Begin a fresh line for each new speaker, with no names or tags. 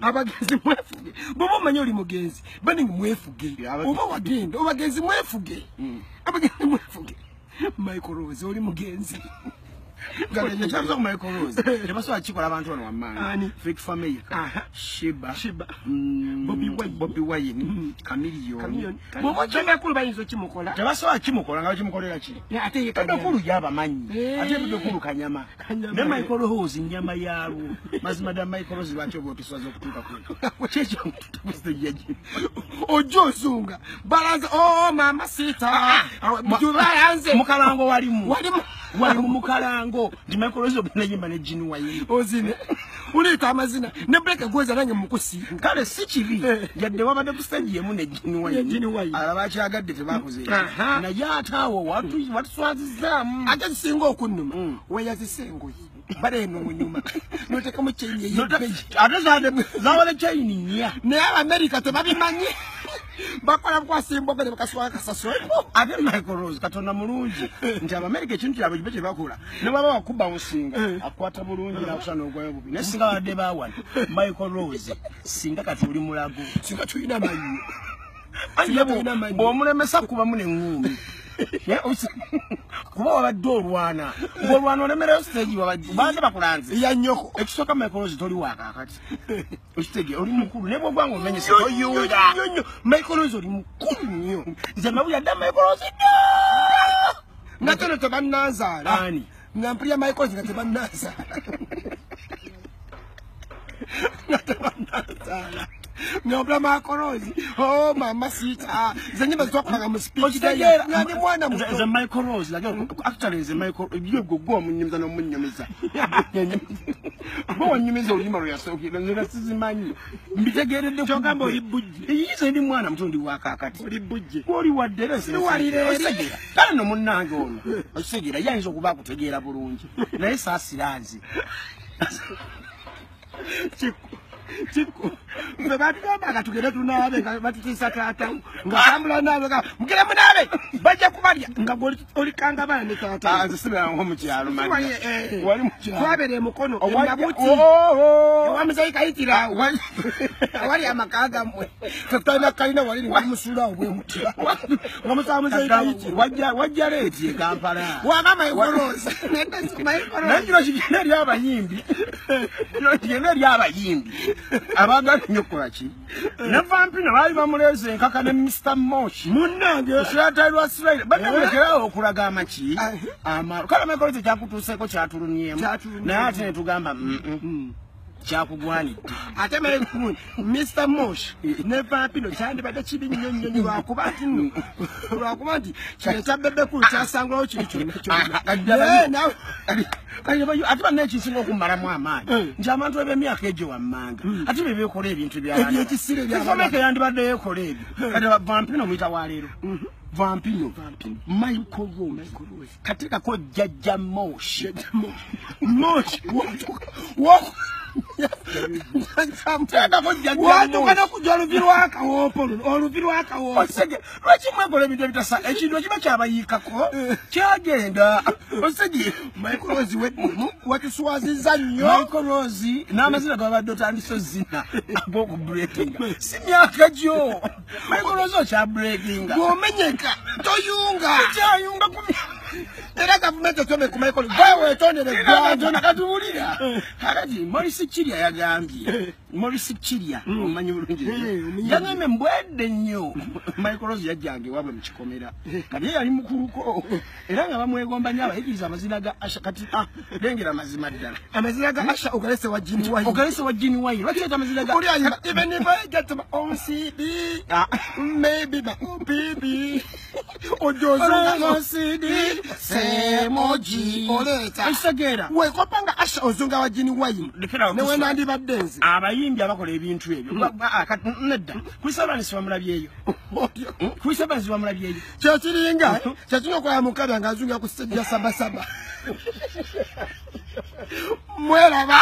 abagenzi mwefuge. Bwoba omanye oli mugenzi baningi mwefuge. Oba wagenda obagenzi mwefuge. Abagenzi mwefuge. Michael rose oli mugenzi
ku michael rose tebasobola kikola abantu bano
Ani?
wammanga fik fameica
Aha.
shiba
Shiba.
mm,
Bobby Wine.
bobby wine kamiliyoni
bwoba okyomekulu bayinza okimukola.
Tebasobola kimukola nga bakimukolera ki?
Ate ye
ebekulu yabamanyi
Eh.
ate ebekulu kanyama.
Kanyama.
ne michael rose nyama yalwo mazima ddala michael rose lwaki oba otuswaza okutuuka ku kyekyo tutubusitejaji
ojja ozunga balanze o mama sita. Balanze
mukalango walimu.
Walimu
walimu mukalango. Nti michael rose ogenda yimba ne jini wayini
ozine. Uliita amazina. Ne breke gweza nange mukusinga
kale si kibi. Yadde wabadde ku stage yemu ne jini
Ne Jini
wayini
Wayini.
alaba akyagadde tebakoze
Aha.
naye ate awo watu- watuswazizaamu
ate zisinga okunnuma.
Mm.
weyazisa engoyi baleeno munyuma. Notekamu kyeni
Nota-
eyebeyi
ate zade- zawole kyayini nnya.
Naye abamerika tebabimanyi bakola bukwasimbogo ne bakaswaka kasasiro
ate michael rose katonda mulungi. Nti abamerika ekintu kyabwe kibe kyebakola ne baba wakuba osinga akwata bulungi nakusa n'ogwayo bubi. Naye singa babadde bawana michael rose singa kati oli mulago.
Singa tulina manyi.
bw'omulemesa kubamu neŋŋumi kuba wabadde olwana. Ng'olwana olemerayo stage baze bakulanze.
Ya nyoko
ekisooka michael rose toli wakaakati okitege oli mukulu. Naye bwogwanga omenyese
michael rose oli mukulu nnyo.
Nze mabu yadde michael rose
nga tono tebannanzaala
Ani?
nga michael rose nga tebannanzaala nga tebannanzaala ngambula makorozi o mama sita. Zenyimba zitwakolanga mu
okitegeera
speechngandi mwana
nze
muto.
michael rose like actually nze michael ebyo gwe gwe omunyumiza n'omunyumiza. Gwe wanyumiza olulima lwe yasookera nze nasizimanyi mbitegeeredde
Kyogamba oli bujje.
yize ndi mwana muto ndi wakaakati
oli bujje
gwoli wadde era nsi-
Siwalira eri.
Okitegeera? kale no munnange ono okitegeera yayinza okuba akutegeera bulungi. Naye saasiranze
kiko kiko fe batugambanga tugende tunaabe nga batutiisa taata nga tambula naabe nga mugere munaabe bajja kubalya nga gwe oli- olikanga baana ne taata
nze sibeera nko mukyalo
Siwaye, eh,
wali mukyalo.
twabera emukono
Owali-
emabuti
Oh, oh.
ewamuzayi kayitira awali amaka gammwe tetutalina kalina wali niwamusulawo bwemutira nga musaba muzayi kayitira
Wajja- wajja leeti e kampala.
Waba maikoroza
naye kino kigenda eri abayimbi kino kigenda eri abayimbi? Abaagala nnyo okukola ki? Ne vampino baali bamuleeza enkaka ne mr moshi.
Munange
osiratayi lwa siraire badamulekerawo okulaga amaki
Ah.
amalo kale maikolo tekyakutuuseeko kyatulumyemu naye ate netugamba "Mm, mm, kyakugwanidde
ate maikuni mr mosh ne vampino kyandibadde kibi nnyo nnyo nnyo lwakuba nti nno lwakuba nti kino ekyabebekulu kyasangulawo kiri kyonna kyonna. Naye nawe
ate banna ekisinga okummalamu amaanyi.
Eh.
nti abantu eb'emyaka egyo wammanga ate be bekola ebintu
Ebyekisiro eby'abaana.
byafomeka yandibadde yekola ebyo. Kati vampino muyita waleero vampino. Michael rose. Kateekako jjajja moshi
mosh.
Teekako jjajja
watuka
Mosh.
nokuja oluvi lwakawompo luno oluvi lwakawompo
Osege, lwaki mwekola ebintu ebitasa? Ekintu ekiba kyabayiikako kyagenda. Osege
maikorozi wetuswaziza nnyo.
Michael rose n'amazina gabadde otandise ozina ag'okubreakinga si myaka gyo michael rose okyabreakinga
bwomenyeka toyunga gavumenti etome ku maikoro gweweetondere gwanja
gwajona katuwulira kakati morisi kirya yagambye morisi kirya omanyi bulungi yagambye mbwedde nnyo michael rose yajjanga ewabwe mu kikomera kati ye yali mukuluko era nga bamwegomba nnyo abayigiriza amazina ga asha kati ah, lengera mazima ddala
amazina ga asha ogalese wa jini wayi
ogalese wa jini wayi lwaki leeta amazina ga
even if I get my own CD,
Ah.
maybe my own BB.
Olongo CD, semoji.
Oleeta.
Ekitegeera.
Weekopanga asha ozunga wa jini wayi.
Lekera awo
Ne
kuswa. Abayimbi abakola ebintu ebyo. Kati, nedda. Kulisabanisi bamulabyeyo kulisabanisi bamulabyeyo
kyekiringa kyekina okola mukabya ng'azunga ku stage ya sabasaba. Mweraba